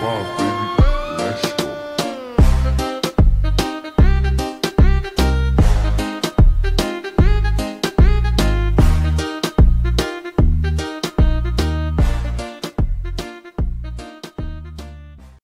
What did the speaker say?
far